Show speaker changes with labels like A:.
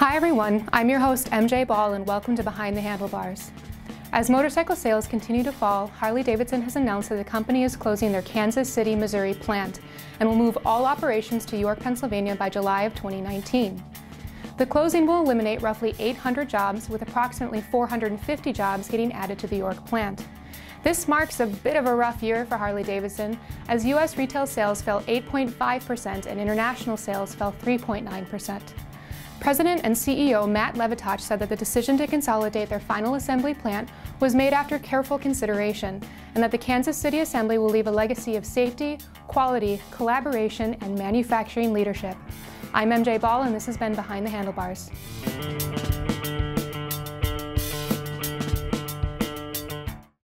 A: Hi everyone, I'm your host MJ Ball and welcome to Behind the Handlebars. As motorcycle sales continue to fall, Harley-Davidson has announced that the company is closing their Kansas City, Missouri plant and will move all operations to York, Pennsylvania by July of 2019. The closing will eliminate roughly 800 jobs with approximately 450 jobs getting added to the York plant. This marks a bit of a rough year for Harley-Davidson as U.S. retail sales fell 8.5% and international sales fell 3.9%. President and CEO Matt Levatich said that the decision to consolidate their final assembly plant was made after careful consideration, and that the Kansas City assembly will leave a legacy of safety, quality, collaboration, and manufacturing leadership. I'm MJ Ball, and this has been Behind the Handlebars.